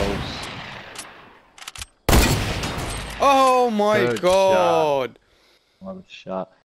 close. Oh my Good shot. god! What a shot.